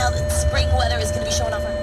now that spring weather is going to be showing off our